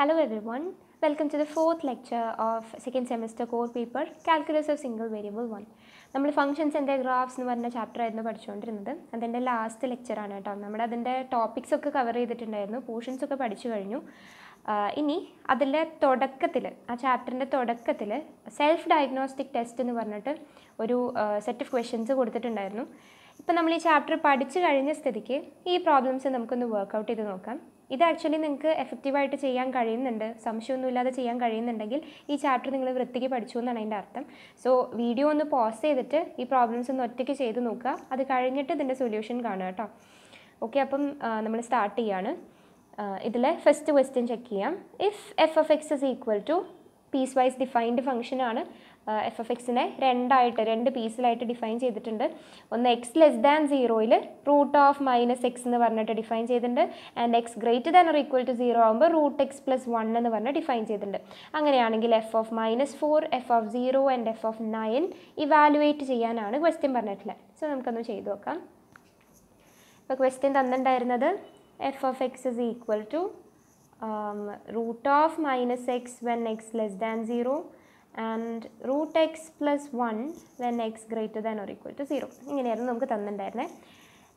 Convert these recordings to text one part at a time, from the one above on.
Hello everyone, welcome to the fourth lecture of second semester core paper Calculus of Single Variable 1. നമ്മൾ functions and graphs എന്ന് പറഞ്ഞ chapter ആയിരുന്നു പഠിച്ചുകൊണ്ടിരുന്നത് അതിന്റെ last ലെക്ചറാണ് കേട്ടോ. നമ്മുടെ അതിന്റെ ടോപ്പിക്സ് ഒക്കെ കവർ ചെയ്തിട്ടുണ്ടായിരുന്നു. പോർഷൻസ് ഒക്കെ പഠിച്ചു കഴിഞ്ഞു. ഇനി അതിന്റെ തുടക്കത്തിൽ ആ ചാപ്റ്ററിന്റെ തുടക്കത്തിൽ സെൽഫ് ഡയഗ്നോസ്റ്റിക് ടെസ്റ്റ് എന്ന് പറഞ്ഞിട്ട് ഒരു സെറ്റ് ഓഫ് ക്വസ്റ്റ്യൻസ് കൊടുത്തിട്ടുണ്ടായിരുന്നു. ഇപ്പം നമ്മൾ ഈ ചാപ്റ്റർ പഠിച്ചു കഴിഞ്ഞ സ്ഥിതിക്ക് ഈ പ്രോബ്ലംസ് നമുക്കൊന്ന് വർക്കൗട്ട് ചെയ്ത് നോക്കാം. ഇത് ആക്ച്വലി നിങ്ങൾക്ക് എഫക്റ്റീവായിട്ട് ചെയ്യാൻ കഴിയുന്നുണ്ട്. സംശയമൊന്നുമില്ലാതെ ചെയ്യാൻ കഴിയുന്നുണ്ടെങ്കിൽ ഈ ചാപ്റ്റർ നിങ്ങൾ വൃത്തിക്ക് പഠിച്ചു എന്നാണ് അതിന്റെ അർത്ഥം. സോ വീഡിയോ ഒന്ന് പോസ് ചെയ്തിട്ട് ഈ പ്രോബ്ലംസ് ഒന്ന് ഒറ്റയ്ക്ക് ചെയ്ത് നോക്കുക. അത് കഴിഞ്ഞിട്ട് ഇതിന്റെ സൊല്യൂഷൻ കാണുക കേട്ടോ. ഓക്കെ അപ്പം നമ്മൾ സ്റ്റാർട്ട് ചെയ്യാണ്. ഇതിലെ ഫസ്റ്റ് ക്വസ്റ്റ്യൻ ചെക്ക് ചെയ്യാം. If f f x is equal to piecewise defined ഫംഗ്ഷനാണ് എഫ് എഫ് എക്സിനെ രണ്ടായിട്ട് രണ്ട് പീസിലായിട്ട് ഡിഫൈൻ ചെയ്തിട്ടുണ്ട്. ഒന്ന് എക്സ് ലെസ് ദാൻ സീറോയിൽ റൂട്ട് ഓഫ് മൈനസ് എക്സ് എന്ന് പറഞ്ഞിട്ട് ഡിഫൈൻ ചെയ്തിട്ടുണ്ട്. And x greater than or equal to zero ആകുമ്പോൾ റൂട്ട് എക്സ് പ്ലസ് വൺ എന്ന് പറഞ്ഞ് ഡിഫൈൻ ചെയ്തിട്ടുണ്ട്. അങ്ങനെയാണെങ്കിൽ f of minus four f of zero and f of nine evaluate ചെയ്യാനാണ് ക്വസ്റ്റ്യൻ പറഞ്ഞിട്ടുള്ളത്. സോ നമുക്കൊന്ന് ചെയ്തു നോക്കാം. ഇപ്പോൾ question തന്നിട്ടുണ്ടായിരുന്നത് f of x is equal to root of minus x when x less than zero and root x plus one when x greater than or equal to zero ഇങ്ങനെയായിരുന്നു നമുക്ക് തന്നിട്ടുണ്ടായിരുന്നത്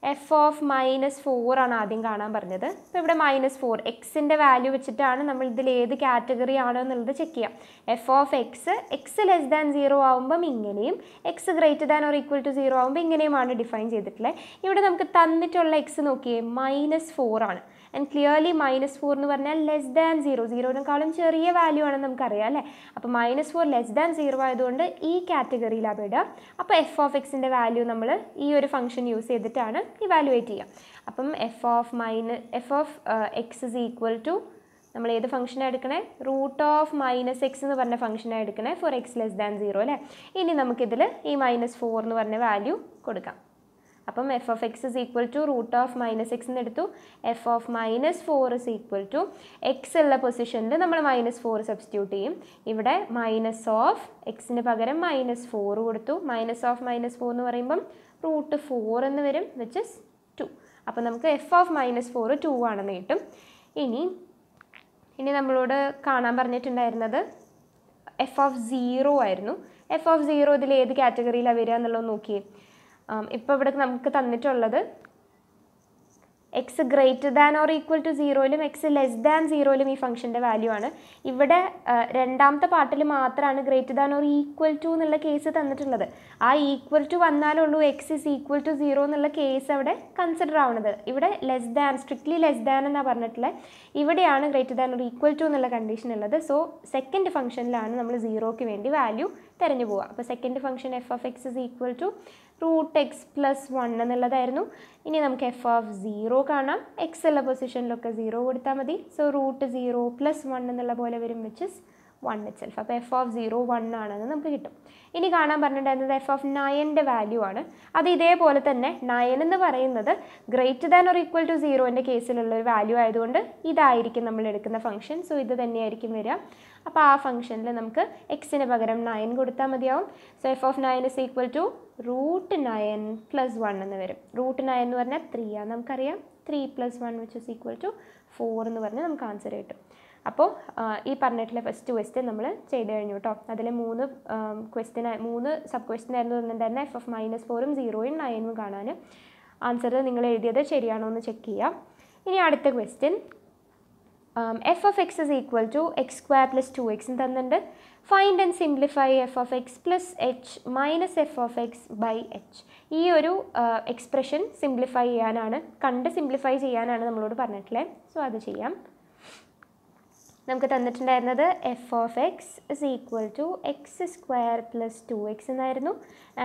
F of minus four ആണ് ആദ്യം കാണാൻ പറഞ്ഞത്. അപ്പോൾ ഇവിടെ minus four എക്സിന്റെ വാല്യൂ വെച്ചിട്ടാണ് നമ്മൾ ഇതിൽ ഏത് കാറ്റഗറി ആണോ എന്നുള്ളത് ചെക്ക് ചെയ്യാം. F of X X less than zero ആകുമ്പം ഇങ്ങനെയും X greater than or equal to zero ആകുമ്പോൾ ഇങ്ങനെയുമാണ് ഡിഫൈൻ ചെയ്തിട്ടുള്ളത് ഇവിടെ നമുക്ക് തന്നിട്ടുള്ള എക്സ് നോക്കിയേ മൈനസ് ഫോർ ആണ്. ആൻഡ് ക്ലിയർലി മൈനസ് ഫോർ എന്ന് പറഞ്ഞാൽ ലെസ് ദാൻ സീറോ സീറോനേക്കാളും ചെറിയ വാല്യൂ ആണെന്ന് നമുക്കറിയാം അല്ലേ? അപ്പോൾ minus four less than zero ആയതുകൊണ്ട് ഈ കാറ്റഗറിയിലാണ് പെടുക. അപ്പോൾ എഫ് ഓഫ് എക്സിന്റെ വാല്യൂ നമ്മൾ ഈ ഒരു ഫംഗ്ഷൻ യൂസ് ചെയ്തിട്ടാണ് ഇവാലുവേറ്റ് ചെയ്യുക. അപ്പം F of minus F of X is equal to നമ്മൾ ഏത് ഫംഗ്ഷനാണ് എടുക്കണേ? റൂട്ട് ഓഫ് മൈനസ് എക്സ് എന്ന് പറഞ്ഞ ഫംഗ്ഷനാണ് എടുക്കണേ four X less than zero അല്ലേ? ഇനി നമുക്കിതിൽ ഈ മൈനസ് ഫോർ എന്ന് പറഞ്ഞ വാല്യൂ കൊടുക്കാം. അപ്പം F of X is equal to root of minus X എന്ന് എടുത്തു. F of minus four is equal to X ഉള്ള പൊസിഷനിൽ നമ്മൾ മൈനസ് ഫോർ സബ്സ്റ്റിറ്റ്യൂട്ട് ചെയ്യും. ഇവിടെ മൈനസ് ഓഫ് എക്സിന് പകരം മൈനസ് ഫോർ കൊടുത്തു. മൈനസ് ഓഫ് മൈനസ് ഫോർ എന്ന് പറയുമ്പം റൂട്ട് ഫോർ എന്ന് വരും വിച്ച് ഇസ് ടു അപ്പോൾ നമുക്ക് F of minus four two ആണെന്ന് കിട്ടും. ഇനി ഇനി നമ്മളോട് കാണാൻ പറഞ്ഞിട്ടുണ്ടായിരുന്നത് എഫ് ഓഫ് സീറോ ആയിരുന്നു. എഫ് ഓഫ് സീറോ ഇതിൽ ഏത് കാറ്റഗറിയിലാണ് വരിക എന്നുള്ളത് നോക്കിയേ. ഇപ്പോൾ ഇവിടെ നമുക്ക് തന്നിട്ടുള്ളത് X greater than or equal to സീറോയിലും X less than സീറോയിലും ഈ ഫംഗ്ഷന്റെ വാല്യൂ ആണ്. ഇവിടെ രണ്ടാമത്തെ പാർട്ടിൽ മാത്രമാണ് greater than or equal to എന്നുള്ള കേസ് തന്നിട്ടുള്ളത്. ആ equal to വന്നാലുള്ളൂ X is equal to zero എന്നുള്ള കേസ് അവിടെ കൺസിഡർ ആവുന്നത് ഇവിടെ less than strictly less than എന്നാണ് പറഞ്ഞിട്ടുള്ളത് ഇവിടെയാണ് greater than or equal to എന്നുള്ള കണ്ടീഷൻ ഉള്ളത്. സോ സെക്കൻഡ് ഫംഗ്ഷനിലാണ് നമ്മൾ സീറോയ്ക്ക് വേണ്ടി വാല്യൂ തിരഞ്ഞു പോവുക. അപ്പോൾ second function F of X is equal to root X plus one എന്നുള്ളതായിരുന്നു. ഇനി നമുക്ക് എഫ് ഓഫ് സീറോ കാണാം. എക്സ് ഉള്ള പൊസിഷനിലൊക്കെ സീറോ കൊടുത്താൽ മതി. So root zero plus one എന്നുള്ള പോലെ വരും which is one itself അപ്പോൾ എഫ് ഓഫ് സീറോ വൺ ആണെന്ന് നമുക്ക് കിട്ടും. ഇനി കാണാൻ പറഞ്ഞിട്ടുണ്ടായിരുന്നത് എഫ് ഓഫ് നയന്റെ വാല്യൂ ആണ്. അത് ഇതേപോലെ തന്നെ നയൻ എന്ന് പറയുന്നത് greater than or equal to സീറോന്റെ കേസിലുള്ള ഒരു വാല്യൂ ആയതുകൊണ്ട് ഇതായിരിക്കും നമ്മൾ എടുക്കുന്ന ഫംഗ്ഷൻ സോ ഇത് തന്നെയായിരിക്കും വരിക. അപ്പോൾ ആ ഫംഗ്ഷനിൽ നമുക്ക് എക്സിന് പകരം നയൻ കൊടുത്താൽ മതിയാവും. So F of nine is equal to root nine plus one എന്ന് വരും. റൂട്ട് നയൻ എന്ന് പറഞ്ഞാൽ ത്രീ ആണ് നമുക്കറിയാം. Three plus one which is equal to four എന്ന് പറഞ്ഞാൽ നമുക്ക് ആൻസർ കിട്ടും. അപ്പോൾ ഈ പറഞ്ഞിട്ടുള്ള ഫസ്റ്റ് ക്വസ്റ്റ്യൻ നമ്മൾ ചെയ്ത് കഴിഞ്ഞു കേട്ടോ അതിൽ മൂന്ന് ക്വസ്റ്റ്യൻ മൂന്ന് സബ് ക്വസ്റ്റ്യൻ ആയിരുന്നു തന്നിട്ടുണ്ടായിരുന്ന. എഫ് എഫ് മൈനസ് ഫോറും സീറോയും നയനും കാണാൻ ആൻസർ നിങ്ങൾ എഴുതിയത് ശരിയാണോ എന്ന് ചെക്ക് ചെയ്യാം. ഇനി അടുത്ത question F of X is equal to X square plus two X തന്നിട്ടുണ്ട്. Find and simplify F of X plus H minus F of X by H ഈ ഒരു എക്സ്പ്രഷൻ സിംപ്ലിഫൈ ചെയ്യാനാണ് കണ്ട് സിംപ്ലിഫൈ ചെയ്യാനാണ് നമ്മളോട് പറഞ്ഞിട്ടുള്ളത് സോ അത് ചെയ്യാം. നമുക്ക് തന്നിട്ടുണ്ടായിരുന്നത് F of X is equal to X square plus two X എന്നായിരുന്നു.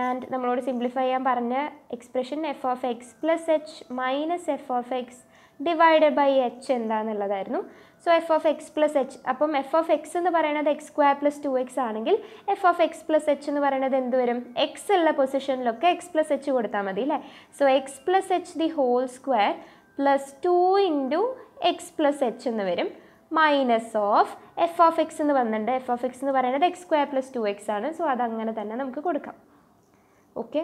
ആൻഡ് നമ്മളോട് സിംപ്ലിഫൈ ചെയ്യാൻ പറഞ്ഞ expression F of X plus H minus F of X divided by H എന്താണെന്നുള്ളതായിരുന്നു so F of X plus H അപ്പം F of X എന്ന് പറയുന്നത് X square plus two X ആണെങ്കിൽ F of X plus H എന്ന് പറയുന്നത് എന്ത് വരും? X ഉള്ള പൊസിഷനിലൊക്കെ X plus H കൊടുത്താൽ മതി അല്ലേ? So X plus H the whole square plus two into X plus H എന്ന് വരും. Minus of F of X എന്ന് വന്നിട്ടുണ്ട്. എഫ് ഓഫ് എക്സ് എന്ന് പറയുന്നത് X square plus two X ആണ്. സോ അതങ്ങനെ തന്നെ നമുക്ക് കൊടുക്കാം. ഓക്കെ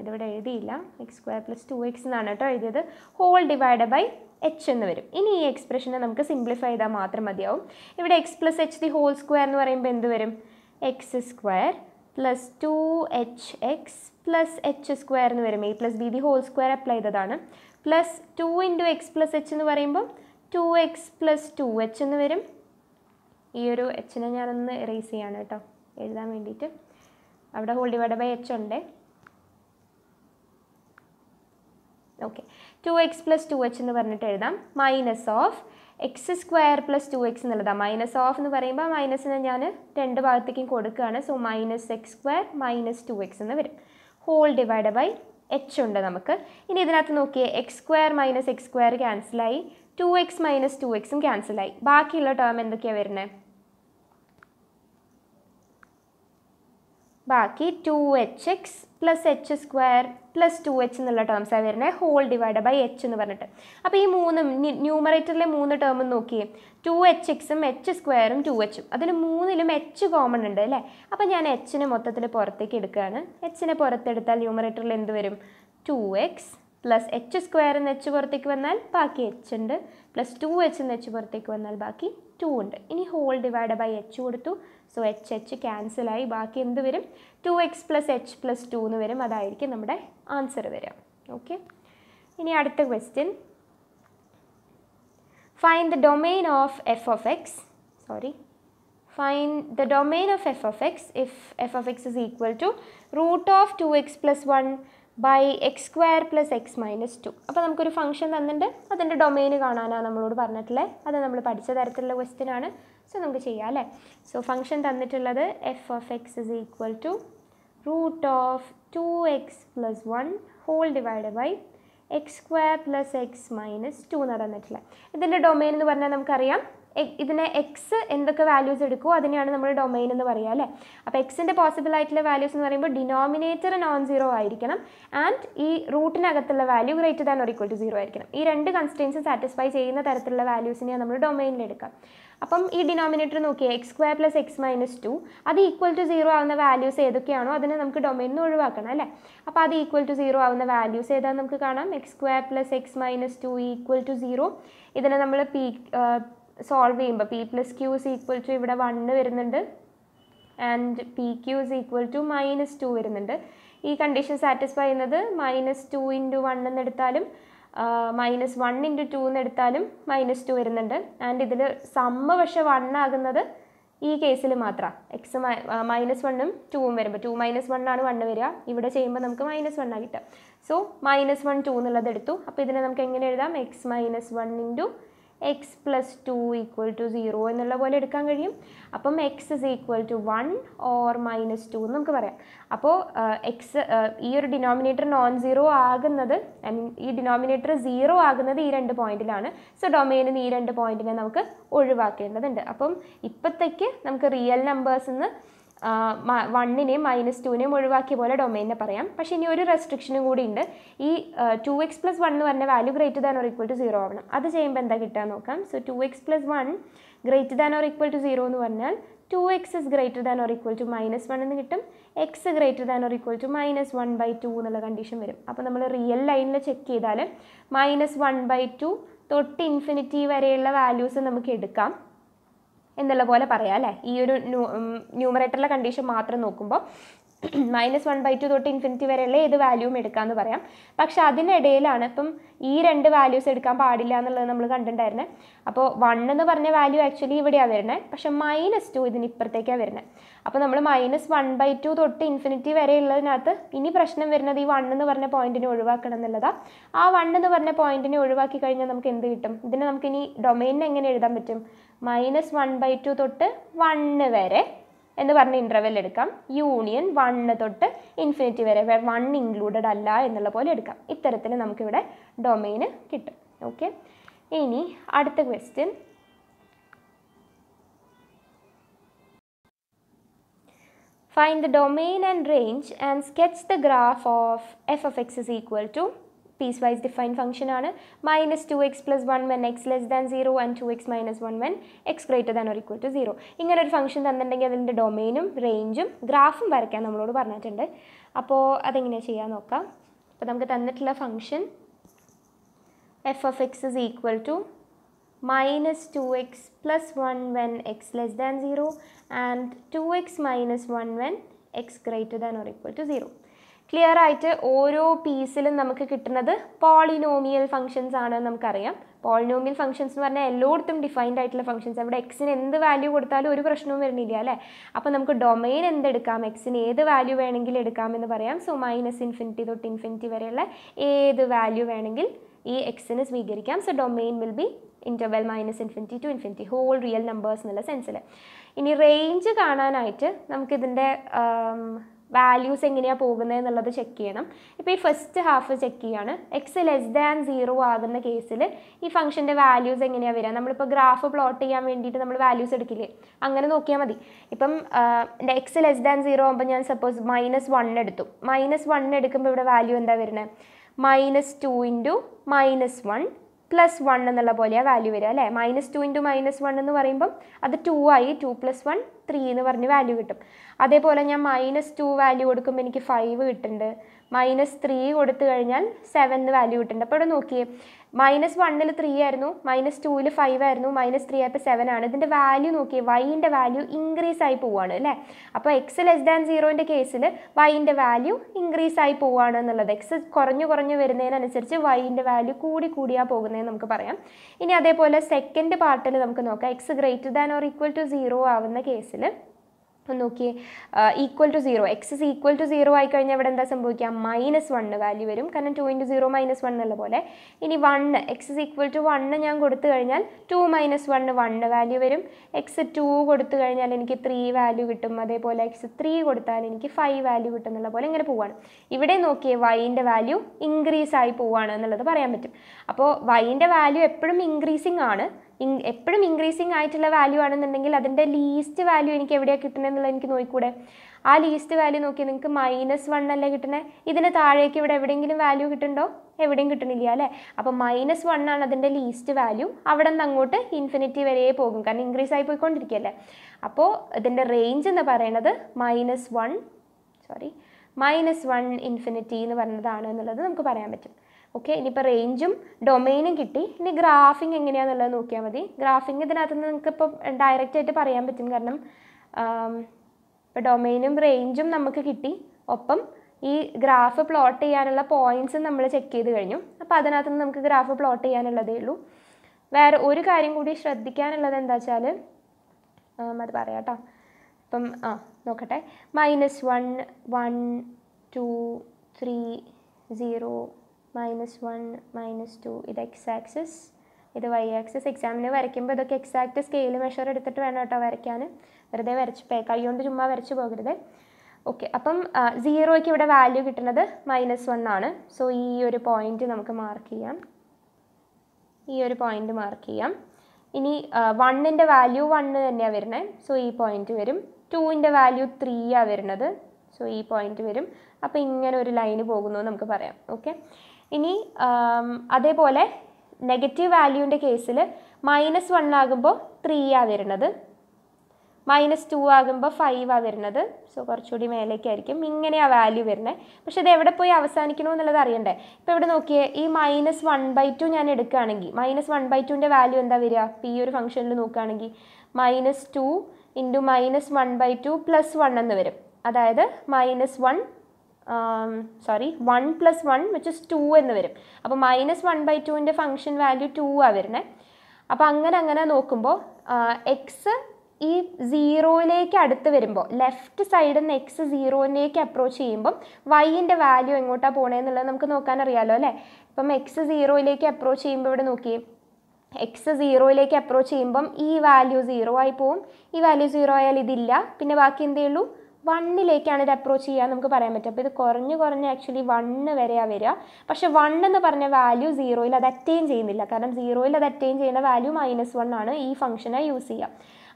ഇതിവിടെ എഴുതിയില്ല. X square plus two X എന്നാണ് കേട്ടോ എഴുതിയത്. ഹോൾ ഡിവൈഡ് ബൈ എച്ച് എന്ന് വരും. ഇനി ഈ എക്സ്പ്രഷനെ നമുക്ക് സിംപ്ലിഫൈ ചെയ്താൽ മാത്രം മതിയാവും. ഇവിടെ X plus H the whole square എന്ന് പറയുമ്പോൾ എന്ത് വരും? X square plus two H X plus H square എന്ന് വരും. A plus B the whole square apply ചെയ്തതാണ്. Plus two into X plus H എന്ന് പറയുമ്പോൾ two X plus two H എന്ന് വരും. ഈ ഒരു എച്ചിനെ ഞാനൊന്ന് എറേസ് ചെയ്യാണ് കേട്ടോ. എഴുതാൻ വേണ്ടിയിട്ട്. അവിടെ ഹോൾ ഡിവൈഡ് ബൈ എച്ച് ഉണ്ട്. Okay two X plus two H എന്ന് പറഞ്ഞിട്ട് എഴുതാം. Minus of X square plus two X എന്നുള്ളതാണ് മൈനസ് ഓഫ് എന്ന് പറയുമ്പോൾ മൈനസിനെ ഞാൻ രണ്ട് ഭാഗത്തേക്കും കൊടുക്കുകയാണ്. So minus X square minus two X എന്ന് വരും. ഹോൾ ഡിവൈഡ് ബൈ എച്ച് ഉണ്ട് നമുക്ക്. ഇനി ഇതിനകത്ത് നോക്കിയേ. X square minus x square ക്യാൻസലായി two X minus two എക്സും ക്യാൻസലായി ബാക്കിയുള്ള ടേം എന്തൊക്കെയാണ് വരുന്നത് ബാക്കി two h x plus h square plus two h എന്നുള്ള ടേംസാണ് വരുന്നത് ഹോൾ ഡിവൈഡ് ബൈ എച്ച് എന്ന് പറഞ്ഞിട്ട്. അപ്പോൾ ഈ മൂന്നും ന്യൂമറേറ്ററിലെ മൂന്ന് ടേമും നോക്കിയേ. ടു എച്ച് എക്സും എച്ച് സ്ക്വയറും ടു എച്ചും അതിന് മൂന്നിലും എച്ച് കോമൺ ഉണ്ട് അല്ലേ? അപ്പോൾ ഞാൻ എച്ചിനെ മൊത്തത്തിൽ പുറത്തേക്ക് എടുക്കുകയാണ്. എച്ചിനെ പുറത്തെടുത്താൽ ന്യൂമറേറ്ററിൽ എന്ത് വരും? Two x plus h square എന്ന് എച്ച് പുറത്തേക്ക് വന്നാൽ ബാക്കി എച്ച് ഉണ്ട്. പ്ലസ് ടു എച്ച് എന്ന് എച്ച് പുറത്തേക്ക് വന്നാൽ ബാക്കി ടു ഉണ്ട്. ഇനി ഹോൾ ഡിവൈഡ് ബൈ എച്ച് കൊടുത്തു. സോ എച്ച് എച്ച് ക്യാൻസലായി ബാക്കി എന്ത് വരും? Two x plus h plus two എന്ന് വരും. അതായിരിക്കും നമ്മുടെ ആൻസർ വരിക. ഓക്കെ ഇനി അടുത്ത question find the domain of f of x sorry find the domain of f of x if f of x is equal to root of 2x plus 1 by x square plus x minus two അപ്പോൾ നമുക്കൊരു function തന്നിട്ടുണ്ട്. അതിന്റെ domain കാണാനാണ് നമ്മളോട് പറഞ്ഞിട്ടുള്ളത് അത് നമ്മൾ പഠിച്ച തരത്തിലുള്ള ക്വസ്റ്റ്യൻ ആണ്. സോ നമുക്ക് ചെയ്യാം അല്ലേ? സോ ഫംഗ്ഷൻ തന്നിട്ടുള്ളത് f of x is equal to root of two x plus one whole divide by x square plus x minus two എന്ന് തന്നിട്ടുള്ളത് ഇതിന്റെ ഡൊമെയിൻ എന്ന് പറഞ്ഞാൽ നമുക്കറിയാം. ഇതിനെ എക്സ് എന്തൊക്കെ വാല്യൂസ് എടുക്കുമോ അതിനെയാണ് നമ്മൾ ഡൊമൈൻ എന്ന് പറയുക അല്ലേ? അപ്പോൾ എക്സിന്റെ പോസിബിൾ ആയിട്ടുള്ള വാല്യൂസ് എന്ന് പറയുമ്പോൾ ഡിനോമിനേറ്റർ നോൺ സീറോ ആയിരിക്കണം ആൻഡ് ഈ റൂട്ടിനകത്തുള്ള value greater than or equal to zero ആയിരിക്കണം. ഈ രണ്ട് കൺസ്റ്റൻസും സാറ്റിസ്ഫൈ ചെയ്യുന്ന തരത്തിലുള്ള വാല്യൂസിനെ നമ്മൾ ഡൊമൈനിൽ എടുക്കാം അപ്പം ഈ ഡിനോമിനേറ്റർ നോക്കിയാൽ x square plus x minus two അത് ഈക്വൽ ടു സീറോ ആവുന്ന വാല്യൂസ് ഏതൊക്കെയാണോ അതിനെ നമുക്ക് ഡൊമൈനിൽ നിന്ന് ഒഴിവാക്കണം അല്ലേ? അപ്പോൾ അത് ഈക്വൽ ടു സീറോ ആവുന്ന വാല്യൂസ് ഏതാണെന്ന് നമുക്ക് കാണാം x square plus x minus two equal to zero ഇതിനെ നമ്മൾ പി സോൾവ് ചെയ്യുമ്പോൾ p plus q is equal to ഇവിടെ വണ്ണ് വരുന്നുണ്ട്. And p q is equal to minus two വരുന്നുണ്ട്. ഈ കണ്ടീഷൻ സാറ്റിസ്ഫൈ ചെയ്യുന്നത് മൈനസ് ടു ഇന്റു വൺ എന്നെടുത്താലും minus one into two എന്നെടുത്താലും മൈനസ് ടു വരുന്നുണ്ട്. ആൻഡ് ഇതിൽ സമ്മ പക്ഷെ വൺ ആകുന്നത് ഈ കേസിൽ മാത്രമാണ് എക്സ് മൈനസ് വണ്ണും ടൂവും വരുമ്പോൾ ടു മൈനസ് വണ്ണാണ് വണ്ണ് വരിക. ഇവിടെ ചെയ്യുമ്പോൾ നമുക്ക് മൈനസ് വണ്ണാണ് കിട്ടുക. സോ മൈനസ് വൺ ടു എന്നുള്ളത് എടുത്തു. അപ്പോൾ ഇതിനെ നമുക്ക് എങ്ങനെ എഴുതാം? X minus one into x plus two equal to zero എന്നുള്ള പോലെ എടുക്കാൻ കഴിയും. അപ്പം x is equal to one or minus two എന്ന് നമുക്ക് പറയാം. അപ്പോൾ എക്സ് ഈ ഒരു ഡിനോമിനേറ്റർ നോൺ സീറോ ആകുന്നത് ഐ മീൻ ഈ ഡിനോമിനേറ്റർ സീറോ ആകുന്നത് ഈ രണ്ട് പോയിന്റിലാണ് സോ ഡൊമൈനിൽ ഈ രണ്ട് പോയിന്റിനെ നമുക്ക് ഒഴിവാക്കേണ്ടതുണ്ട്. അപ്പം ഇപ്പോഴത്തേക്ക് നമുക്ക് റിയൽ നമ്പേഴ്സ് നിന്ന് വണ്ണിനെയും മൈനസ് ടുവിനെയും ഒഴിവാക്കിയ പോലെ ഡൊമൈനെ പറയാം. പക്ഷേ ഇനി ഒരു റെസ്ട്രിക്ഷനും കൂടി ഉണ്ട്. ഈ ടു എക്സ് പ്ലസ് വൺ എന്ന് പറഞ്ഞ value greater than or equal to zero ആവണം. അത് ചെയ്യുമ്പോൾ എന്താ കിട്ടാൻ നോക്കാം. So two x plus one greater than or equal to zero എന്ന് പറഞ്ഞാൽ two x is greater than or equal to minus one എന്ന് കിട്ടും. X greater than or equal to minus one by two എന്നുള്ള condition വരും. അപ്പോൾ നമ്മൾ real ലൈനിൽ check ചെയ്താൽ മൈനസ് വൺ ബൈ ടു തൊട്ട് ഇൻഫിനിറ്റി വരെയുള്ള വാല്യൂസ് നമുക്ക് എടുക്കാം. എന്നുള്ള പോലെ പറയാം അല്ലേ? ഈ ഒരു ന്യൂമറേറ്ററിലെ കണ്ടീഷൻ മാത്രം നോക്കുമ്പോൾ മൈനസ് വൺ ബൈ ടു തൊട്ട് ഇൻഫിനിറ്റി വരെയുള്ള ഏത് വാല്യൂവും എടുക്കാമെന്ന് പറയാം. പക്ഷെ അതിനിടയിലാണ് ഇപ്പം ഈ രണ്ട് വാല്യൂസ് എടുക്കാൻ പാടില്ല എന്നുള്ളത് നമ്മൾ കണ്ടിട്ടുണ്ടായിരുന്നത് അപ്പോൾ വൺ എന്ന് പറഞ്ഞ വാല്യൂ ആക്ച്വലി ഇവിടെയാണ് വരുന്നത് പക്ഷെ മൈനസ് ടു ഇതിന് ഇപ്പുറത്തേക്കാണ് വരുന്നത് അപ്പോൾ നമ്മൾ മൈനസ് വൺ ബൈ ടു തൊട്ട് ഇൻഫിനിറ്റി വരെ ഉള്ളതിനകത്ത് ഇനി പ്രശ്നം വരുന്നത് ഈ വൺ എന്ന് പറഞ്ഞ പോയിന്റിനെ ഒഴിവാക്കണം എന്നുള്ളതാണ് ആ വൺ എന്ന് പറഞ്ഞ പോയിന്റിനെ ഒഴിവാക്കി കഴിഞ്ഞാൽ നമുക്ക് എന്ത് കിട്ടും? ഇതിനെ നമുക്ക് ഇനി ഡൊമൈനിന് എങ്ങനെ എഴുതാൻ പറ്റും? മൈനസ് വൺ ബൈ ടു തൊട്ട് വണ്ണ് വരെ എന്ന് പറഞ്ഞ ഇന്റർവെൽ എടുക്കാം. യൂണിയൻ വണ്ണ് തൊട്ട് ഇൻഫിനിറ്റി വരെ. വൺ ഇൻക്ലൂഡഡ് അല്ല എന്നുള്ള പോലെ എടുക്കാം. ഇത്തരത്തിൽ നമുക്കിവിടെ ഡൊമൈന് കിട്ടും. ഓക്കെ ഇനി അടുത്ത question find the domain and range and sketch the graph of f f x equal equal to wise define function ആണ്. Minus two x plus one when x less than zero and two x minus one when x greater than ഒരു equal to zero ഇങ്ങനെ ഒരു function തന്നിട്ടുണ്ടെങ്കിൽ അതിന്റെ ഡൊമൈനും റേഞ്ചും ഗ്രാഫും വരയ്ക്കാൻ നമ്മളോട് പറഞ്ഞിട്ടുണ്ട്. അപ്പോൾ അതെങ്ങനെയാണ് ചെയ്യാൻ നോക്കാം. അപ്പോൾ നമുക്ക് തന്നിട്ടുള്ള function f f x is equal to minus 2x plus 1 when x less than 0 and 2x minus 1 when x greater than ഒരു ഇക്വൽ ടു 0. ക്ലിയർ ആയിട്ട് ഓരോ പീസിലും നമുക്ക് കിട്ടുന്നത് പോളിനോമിയൽ ഫംഗ്ഷൻസ് ആണ് നമുക്കറിയാം. പോളിനോമിയൽ ഫംഗ്ഷൻസ് എന്ന് പറഞ്ഞാൽ എല്ലായിടത്തും ഡിഫൈൻഡ് ആയിട്ടുള്ള ഫംഗ്ഷൻസ് അവിടെ എക്സിന് എന്ത് വാല്യൂ കൊടുത്താലും ഒരു പ്രശ്നവും വരുന്നില്ല അല്ലേ? അപ്പോൾ നമുക്ക് ഡൊമൈൻ എന്തെടുക്കാം? എക്സിന് ഏത് വാല്യൂ വേണമെങ്കിൽ എടുക്കാമെന്ന് പറയാം. സോ മൈനസ് ഇൻഫിനിറ്റി തൊട്ട് ഇൻഫിനിറ്റി വരെയുള്ള ഏത് വാല്യൂ വേണമെങ്കിൽ ഈ എക്സിന് സ്വീകരിക്കാം. So domain will be interval minus infinity to infinity whole real numbers എന്നുള്ള സെൻസിൽ ഇനി റേഞ്ച് കാണാനായിട്ട് നമുക്കിതിന്റെ വാല്യൂസ് എങ്ങനെയാണ് പോകുന്നത് എന്നുള്ളത് ചെക്ക് ചെയ്യണം. ഇപ്പോൾ ഈ ഫസ്റ്റ് ഹാഫ് ചെക്ക് ചെയ്യാണ്. എക്സ് ലെസ് ദാൻ സീറോ ആകുന്ന കേസിൽ ഈ ഫംഗ്ഷന്റെ വാല്യൂസ് എങ്ങനെയാണ് വരിക? നമ്മളിപ്പോൾ ഗ്രാഫ് പ്ലോട്ട് ചെയ്യാൻ വേണ്ടിയിട്ട് നമ്മൾ വാല്യൂസ് എടുക്കില്ലേ? അങ്ങനെ നോക്കിയാൽ മതി. ഇപ്പം എക്സ് ലെസ് ദാൻ സീറോ ആകുമ്പോൾ ഞാൻ സപ്പോസ് മൈനസ് വൺ എടുത്തു. മൈനസ് വൺ എടുക്കുമ്പോൾ ഇവിടെ വാല്യൂ എന്താ വരുന്നത് minus two into minus one plus one എന്നുള്ള പോലെയാണ് വാല്യൂ വരിക അല്ലേ? Minus two into minus one എന്ന് പറയുമ്പം അത് ടു ആയി ടു പ്ലസ് വൺ ത്രീ എന്ന് പറഞ്ഞ് വാല്യൂ കിട്ടും. അതേപോലെ ഞാൻ മൈനസ് ടു വാല്യൂ കൊടുക്കുമ്പോൾ എനിക്ക് ഫൈവ് കിട്ടുന്നുണ്ട്. മൈനസ് ത്രീ കൊടുത്തു കഴിഞ്ഞാൽ സെവൻ എന്ന് വാല്യൂ കിട്ടുന്നുണ്ട്. അപ്പോൾ ഇവിടെ നോക്കിയേ മൈനസ് വണ്ണിൽ ത്രീ ആയിരുന്നു മൈനസ് ടൂവിൽ ഫൈവ് ആയിരുന്നു മൈനസ് ത്രീ ആയപ്പോൾ സെവൻ ആണ്. ഇതിന്റെ വാല്യൂ നോക്കിയേ വൈന്റെ വാല്യൂ ഇൻക്രീസ് ആയി പോവുകയാണ് അല്ലേ? അപ്പോൾ എക്സ് ലെസ് ദാൻ സീറോന്റെ കേസിൽ വൈന്റെ വാല്യൂ ഇൻക്രീസ് ആയി പോവുകയാണ് എന്നുള്ളത്. എക്സ് കുറഞ്ഞു കുറഞ്ഞു വരുന്നതിനനുസരിച്ച് വൈന്റെ വാല്യൂ കൂടി കൂടിയാ പോകുന്നതെന്ന് നമുക്ക് പറയാം. ഇനി അതേപോലെ സെക്കൻഡ് പാർട്ടിൽ നമുക്ക് നോക്കാം. X greater than or equal to zero ആവുന്ന കേസിൽ ഒന്ന് നോക്കിയേ equal to zero x equal to zero ആയി കഴിഞ്ഞാൽ ഇവിടെ എന്താ സംഭവിക്കുക? മൈനസ് വണ്ണ് വാല്യൂ വരും. കാരണം two into zero minus one എന്നുള്ള പോലെ. ഇനി one x equal to one ഞാൻ കൊടുത്തു കഴിഞ്ഞാൽ two minus one one value വരും. എക്സ് ടു കൊടുത്തു കഴിഞ്ഞാൽ എനിക്ക് ത്രീ വാല്യൂ കിട്ടും. അതേപോലെ എക്സ് ത്രീ കൊടുത്താൽ എനിക്ക് ഫൈവ് വാല്യൂ കിട്ടും എന്നുള്ള പോലെ ഇങ്ങനെ പോവാണ്. ഇവിടെ നോക്കിയേ വൈന്റെ വാല്യൂ ഇൻക്രീസ് ആയി പോവാണ് എന്നുള്ളത് പറയാൻ പറ്റും. അപ്പോൾ വൈന്റെ വാല്യൂ എപ്പോഴും ഇൻക്രീസിങ് ആണ്. എപ്പോഴും ഇൻക്രീസിങ് ആയിട്ടുള്ള വാല്യൂ ആണെന്നുണ്ടെങ്കിൽ അതിന്റെ ലീസ്റ്റ് വാല്യൂ എനിക്ക് എവിടെയാണ് കിട്ടുന്നത് എന്നുള്ളത് എനിക്ക് നോക്കിക്കൂടെ? ആ ലീസ്റ്റ് വാല്യൂ നോക്കി നിങ്ങൾക്ക് മൈനസ് വൺ അല്ലേ കിട്ടണേ ഇതിന് താഴേക്ക് ഇവിടെ എവിടെയെങ്കിലും വാല്യൂ കിട്ടുന്നുണ്ടോ? എവിടെയും കിട്ടണില്ല അല്ലേ? അപ്പോൾ മൈനസ് വൺ ആണ് അതിന്റെ ലീസ്റ്റ് വാല്യൂ അവിടെ നിന്ന് അങ്ങോട്ട് ഇൻഫിനിറ്റി വരെ പോകും. കാരണം ഇൻക്രീസ് ആയി പോയിക്കൊണ്ടിരിക്കുകയല്ലേ? അപ്പോൾ ഇതിന്റെ റേഞ്ച് എന്ന് പറയുന്നത് minus one sorry minus one infinity എന്ന് പറഞ്ഞതാണ് എന്നുള്ളത് നമുക്ക് പറയാൻ പറ്റും. ഓക്കെ ഇനിയിപ്പോൾ റേഞ്ചും ഡൊമൈനും കിട്ടി. ഇനി ഗ്രാഫിംഗ് എങ്ങനെയാണെന്നുള്ളത് നോക്കിയാൽ മതി. ഗ്രാഫിംഗ് ഇതിനകത്ത് നിന്ന് നിങ്ങൾക്കിപ്പോൾ ഡയറക്റ്റ് ആയിട്ട് പറയാൻ പറ്റും. കാരണം ഇപ്പോൾ ഡൊമൈനും റേഞ്ചും നമുക്ക് കിട്ടി. ഒപ്പം ഈ ഗ്രാഫ് പ്ലോട്ട് ചെയ്യാനുള്ള പോയിന്റ്സും നമ്മൾ ചെക്ക് ചെയ്ത് കഴിഞ്ഞു. അപ്പോൾ അതിനകത്ത് നിന്ന് നമുക്ക് ഗ്രാഫ് പ്ലോട്ട് ചെയ്യാനുള്ളതേ ഉള്ളൂ. വേറെ ഒരു കാര്യം കൂടി ശ്രദ്ധിക്കാനുള്ളത് എന്താ വെച്ചാൽ അത് പറയാം കേട്ടോ ഇപ്പം ആ നോക്കട്ടെ. Minus one one two three zero minus one minus two ഇത് എക്സ് ആക്സിസ് ഇത് വൈ ആക്സിസ് എക്സാമിന് വരയ്ക്കുമ്പോൾ ഇതൊക്കെ എക്സാക്റ്റ് സ്കെയിൽ മെഷർ എടുത്തിട്ട് വേണം കേട്ടോ വരയ്ക്കാൻ വെറുതെ വരച്ച് പേ കൈ കൊണ്ട് ചുമ്മാ വരച്ച് പോകരുത്. ഓക്കെ അപ്പം സീറോയ്ക്ക് ഇവിടെ വാല്യൂ കിട്ടുന്നത് മൈനസ് വൺ ആണ്. സോ ഈ ഒരു പോയിന്റ് നമുക്ക് മാർക്ക് ചെയ്യാം. ഈ ഒരു പോയിന്റ് മാർക്ക് ചെയ്യാം. ഇനി വണ്ണിന്റെ വാല്യൂ വണ്ണ് തന്നെയാണ് വരുന്നത് സോ ഈ പോയിന്റ് വരും. ടുവിന്റെ വാല്യൂ ത്രീയാണ് വരുന്നത്. സോ ഈ പോയിന്റ് വരും. അപ്പോൾ ഇങ്ങനെ ഒരു ലൈന് പോകുന്നു നമുക്ക് പറയാം. ഓക്കെ ഇനി അതേപോലെ നെഗറ്റീവ് വാല്യൂവിന്റെ കേസിൽ മൈനസ് വൺ ആകുമ്പോൾ ത്രീ ആ വരുന്നത്. മൈനസ് ടു ആകുമ്പോൾ ഫൈവ് ആ വരുന്നത്. സോ കുറച്ചുകൂടി മേലേക്കായിരിക്കും. ഇങ്ങനെയാണ് വാല്യൂ വരുന്നത് പക്ഷേ ഇത് എവിടെ പോയി അവസാനിക്കണോ എന്നുള്ളത് അറിയണ്ടേ. ഇപ്പോൾ ഇവിടെ നോക്കിയേ ഈ മൈനസ് വൺ ബൈ ടു ഞാൻ എടുക്കുകയാണെങ്കിൽ മൈനസ് വൺ ബൈ ടുവിന്റെ വാല്യൂ എന്താ വരിക? ഇപ്പോൾ ഈ ഒരു ഫംഗ്ഷനിൽ നോക്കുകയാണെങ്കിൽ minus two into minus one by two plus one എന്ന് വരും. അതായത് minus one sorry one plus one which is two എന്ന് വരും. അപ്പോൾ മൈനസ് വൺ ബൈ ടുവിന്റെ ഫംഗ്ഷൻ വാല്യൂ ടു ആ വരുന്നത് അപ്പോൾ അങ്ങനെ അങ്ങനെ നോക്കുമ്പോൾ എക്സ് ഈ സീറോയിലേക്ക് അടുത്ത് വരുമ്പോൾ ലെഫ്റ്റ് സൈഡിൽ നിന്ന് എക്സ് സീറോയിലേക്ക് അപ്രോച്ച് ചെയ്യുമ്പം വൈന്റെ വാല്യൂ എങ്ങോട്ടാണ് പോണേന്നുള്ളത് നമുക്ക് നോക്കാൻ അറിയാമല്ലോ അല്ലേ? ഇപ്പം എക്സ് സീറോയിലേക്ക് അപ്രോച്ച് ചെയ്യുമ്പോൾ ഇവിടെ നോക്കി എക്സ് സീറോയിലേക്ക് അപ്രോച്ച് ചെയ്യുമ്പം ഈ വാല്യൂ സീറോ ആയി പോവും. ഈ വാല്യൂ സീറോ ആയാൽ ഇതില്ല. പിന്നെ ബാക്കി എന്തേ ഉള്ളൂ വണ്ണിലേക്കാണ് ഇത് അപ്രോച്ച് ചെയ്യുക നമുക്ക് പറയാൻ പറ്റും. അപ്പോൾ ഇത് കുറഞ്ഞ് കുറഞ്ഞ് ആക്ച്വലി വണ്ണ് വരെയാണ് വരിക. പക്ഷെ വൺ എന്ന് പറഞ്ഞ വാല്യൂ സീറോയിൽ അത് അറ്റൈൻ ചെയ്യുന്നില്ല. കാരണം സീറോയിൽ അത് അറ്റൈൻ ചെയ്യുന്ന വാല്യൂ മൈനസ് വൺ ആണ് ഈ ഫംഗ്ഷനെ യൂസ് ചെയ്യുക.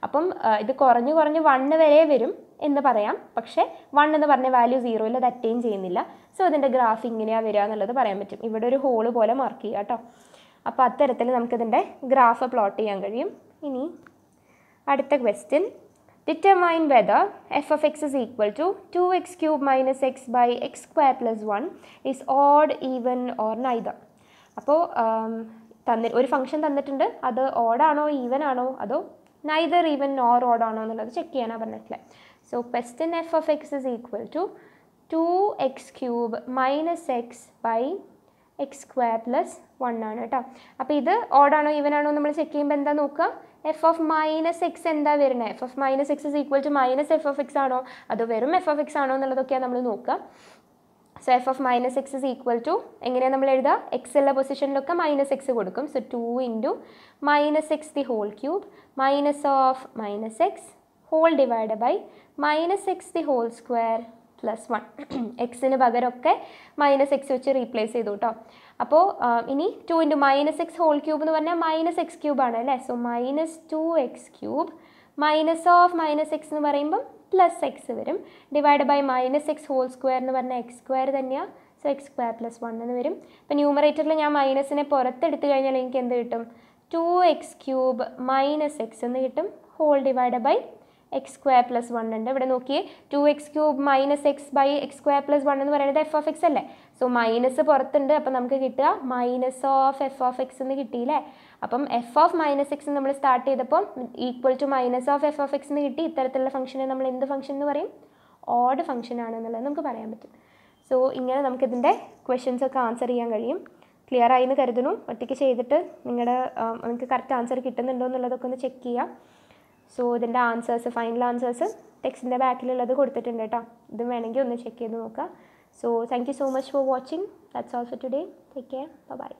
അപ്പം ഇത് കുറഞ്ഞ് കുറഞ്ഞ് വണ്ണ് വരെ വരും എന്ന് പറയാം. പക്ഷേ വൺ എന്ന് പറഞ്ഞ വാല്യൂ സീറോയിൽ അത് അറ്റൈൻ ചെയ്യുന്നില്ല. സോ ഇതിന്റെ ഗ്രാഫ് ഇങ്ങനെയാണ് വരിക എന്നുള്ളത് പറയാൻ പറ്റും. ഇവിടെ ഒരു ഹോൾ പോലെ മാർക്ക് ചെയ്യുക കേട്ടോ. അപ്പോൾ അത്തരത്തിൽ നമുക്കിതിന്റെ ഗ്രാഫ് പ്ലോട്ട് ചെയ്യാൻ കഴിയും. ഇനി അടുത്ത question whether f of x is equal to two x cube minus x by x square plus one is odd even or neither അപ്പോൾ തന്നി ഒരു ഫംഗ്ഷൻ തന്നിട്ടുണ്ട്. അത് ഓഡാണോ ഈവൻ ആണോ അതോ നൈദർ ഈവൻ നോർ ഓഡ് ആണോ എന്നുള്ളത് ചെക്ക് ചെയ്യാനാണ് പറഞ്ഞിട്ടുള്ളത് so question f of x is equal to two x cube minus x by x square plus one ആണ് കേട്ടോ. അപ്പോൾ ഇത് ഓഡാണോ ഈവൻ ആണോ നമ്മൾ ചെക്ക് ചെയ്യുമ്പോൾ എന്താ നോക്കുക? എഫ് ഓഫ് മൈനസ് എക്സ് എന്താ വരുന്നത്? F of minus x is equal to minus f of x ആണോ? അതോ വെറും എഫ് ഓഫ് എക്സ് ആണോ എന്നുള്ളതൊക്കെയാണ് നമ്മൾ നോക്കുക. So f of minus x is equal to എങ്ങനെയാണ് നമ്മൾ എഴുതുക? എക്സ് ഉള്ള പൊസിഷനിലൊക്കെ മൈനസ് എക്സ് കൊടുക്കും. So two into minus x the whole cube minus of minus x whole divide by minus x the whole square plus one എക്സിന് പകരമൊക്കെ minus x വെച്ച് replace ചെയ്തു കേട്ടോ അപ്പോൾ ഇനി two into minus x whole cube എന്ന് പറഞ്ഞാൽ minus x cube ആണ് അല്ലേ? So minus two x cube minus of minus x എന്ന് പറയുമ്പം പ്ലസ് എക്സ് വരും. Divide by minus x whole square എന്ന് പറഞ്ഞാൽ എക്സ് സ്ക്വയർ തന്നെയാണ് so x square plus one എന്ന് വരും. ഇപ്പം ന്യൂമറേറ്ററിൽ ഞാൻ മൈനസിനെ പുറത്തെടുത്ത് കഴിഞ്ഞാൽ എനിക്ക് എന്ത് കിട്ടും? Two x cube minus x എന്ന് കിട്ടും. Whole divide by x square plus one ഉണ്ട്. ഇവിടെ നോക്കിയേ two x cube minus x by x square plus one എന്ന് പറയുന്നത് എഫ് ഓഫ് എക്സ് അല്ലേ? സോ മൈനസ് പുറത്തുണ്ട് അപ്പം നമുക്ക് കിട്ടുക minus of f of x എന്ന് കിട്ടിയില്ലേ? അപ്പം എഫ് ഓഫ് മൈനസ് എക്സ് നമ്മൾ സ്റ്റാർട്ട് ചെയ്തപ്പോൾ equal to minus of f of x എന്ന് കിട്ടി. ഇത്തരത്തിലുള്ള ഫംഗ്ഷനെ നമ്മൾ എന്ത് ഫംഗ്ഷൻ എന്ന് പറയും? ഓഡ് ഫംഗ്ഷൻ ആണെന്നുള്ളത് നമുക്ക് പറയാൻ പറ്റും. സോ ഇങ്ങനെ നമുക്കിതിന്റെ ക്വസ്റ്റ്യൻസ് ഒക്കെ ആൻസർ ചെയ്യാൻ കഴിയും. ക്ലിയർ ആയി എന്ന് കരുതുന്നു. ഒറ്റയ്ക്ക് ചെയ്തിട്ട് നിങ്ങളുടെ നിങ്ങൾക്ക് കറക്റ്റ് ആൻസർ കിട്ടുന്നുണ്ടോ എന്നുള്ളതൊക്കെ ഒന്ന് ചെക്ക് ചെയ്യുക സോ ഇതിന്റെ ആൻസേഴ്സ് ഫൈനൽ ആൻസേഴ്സ് ടെക്സ്റ്റിന്റെ ബാക്കിലുള്ളത് കൊടുത്തിട്ടുണ്ട് കേട്ടോ ഇതും വേണമെങ്കിൽ ഒന്ന് ചെക്ക് ചെയ്ത് നോക്കുക so thank you so much for watching that's all for today take care bye